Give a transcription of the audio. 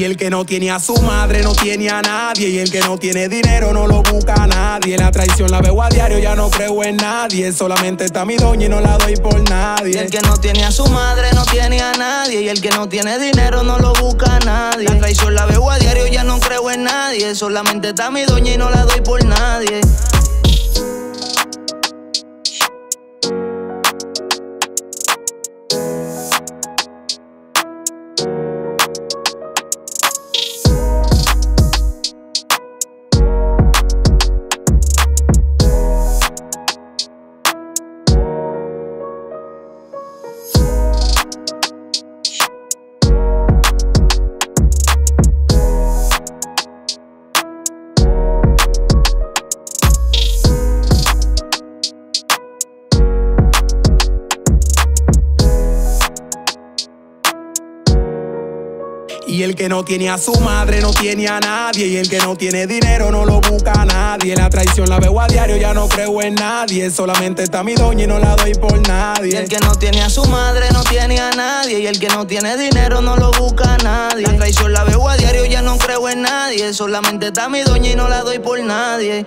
Y el que no tiene a su madre no tiene a nadie. Y el que no tiene dinero no lo busca a nadie. La traición la veo a diario, ya no creo en nadie. Solamente está mi doña y no la doy por nadie. Y el que no tiene a su madre no tiene a nadie. Y el que no tiene dinero no lo busca a nadie. La traición la veo a diario, ya no creo en nadie. Solamente está mi doña y no la doy por nadie. Y el que no tiene a su madre no tiene a nadie. Y el que no tiene dinero no lo busca a nadie. La traición la veo a diario, ya no creo en nadie. Solamente está mi doña y no la doy por nadie. Y el que no tiene a su madre no tiene a nadie. Y el que no tiene dinero no lo busca a nadie. La traición la veo a diario, ya no creo en nadie. Solamente está mi doña y no la doy por nadie.